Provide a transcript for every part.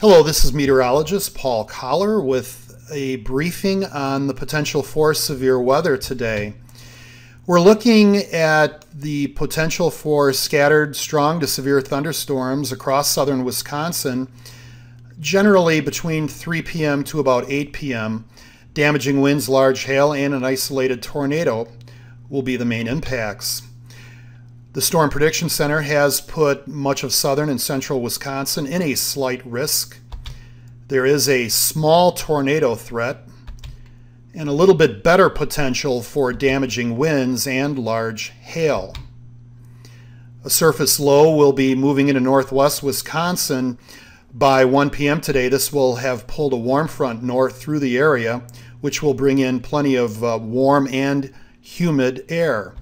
Hello, this is meteorologist Paul Collar with a briefing on the potential for severe weather today. We're looking at the potential for scattered strong to severe thunderstorms across southern Wisconsin, generally between 3 p.m. to about 8 p.m. Damaging winds, large hail, and an isolated tornado will be the main impacts. The Storm Prediction Center has put much of southern and central Wisconsin in a slight risk. There is a small tornado threat and a little bit better potential for damaging winds and large hail. A surface low will be moving into northwest Wisconsin by 1 p.m. today. This will have pulled a warm front north through the area, which will bring in plenty of uh, warm and humid air.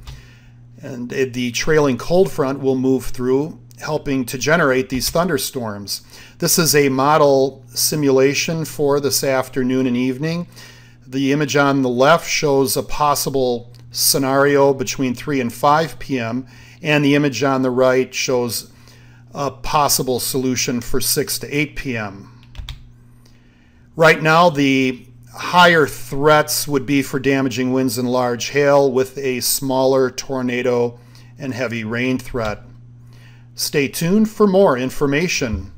And the trailing cold front will move through, helping to generate these thunderstorms. This is a model simulation for this afternoon and evening. The image on the left shows a possible scenario between 3 and 5 p.m., and the image on the right shows a possible solution for 6 to 8 p.m. Right now, the higher threats would be for damaging winds and large hail with a smaller tornado and heavy rain threat. Stay tuned for more information.